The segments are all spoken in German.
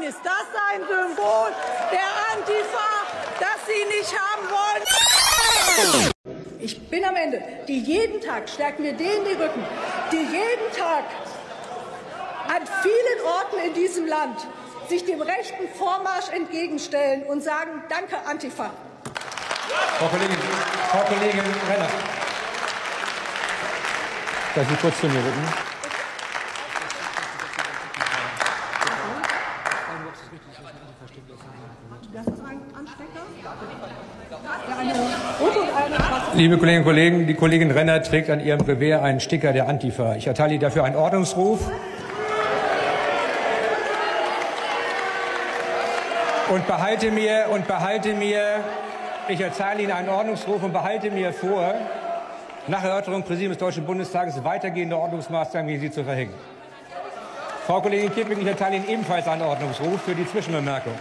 Ist das ein Symbol der Antifa, das Sie nicht haben wollen? Ich bin am Ende. Die jeden Tag stärken wir denen die Rücken, die jeden Tag an vielen Orten in diesem Land sich dem rechten Vormarsch entgegenstellen und sagen, danke Antifa. Frau Kollegin, Frau Kollegin Renner. Darf Sie kurz zu mir rücken? Liebe Kolleginnen und Kollegen, die Kollegin Renner trägt an ihrem Gewehr einen Sticker der Antifa. Ich erteile ihr dafür einen Ordnungsruf. Und behalte mir, und behalte mir, ich erteile Ihnen einen Ordnungsruf und behalte mir vor, nach Erörterung Präsidiums des Deutschen Bundestages weitergehende Ordnungsmaßnahmen gegen Sie zu verhängen. Frau Kollegin Kipping, ich erteile Ihnen ebenfalls einen Ordnungsruf für die Zwischenbemerkung.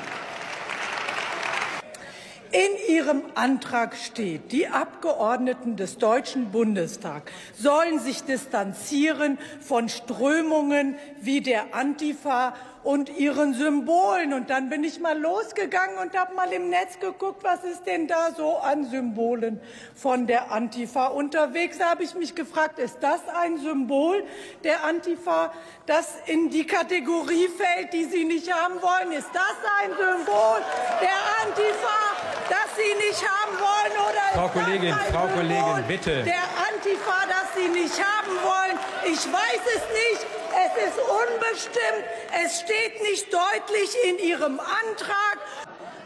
Ihrem Antrag steht, die Abgeordneten des Deutschen Bundestags sollen sich distanzieren von Strömungen wie der Antifa und ihren Symbolen. Und dann bin ich mal losgegangen und habe mal im Netz geguckt, was ist denn da so an Symbolen von der Antifa unterwegs. Da habe ich mich gefragt, ist das ein Symbol der Antifa, das in die Kategorie fällt, die Sie nicht haben wollen? Ist das ein Symbol der Antifa? Das Sie nicht haben wollen? Oder Frau Kollegin, Frau Kollegin, bitte. Der Antifa, das Sie nicht haben wollen? Ich weiß es nicht. Es ist unbestimmt. Es steht nicht deutlich in Ihrem Antrag.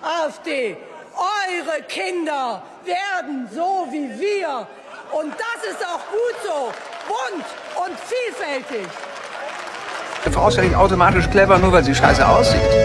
AfD, eure Kinder werden so wie wir. Und das ist auch gut so. Bunt und vielfältig. Frau ist ja nicht automatisch clever, nur weil sie scheiße aussieht.